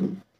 Mm-hmm.